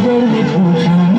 的旅途上。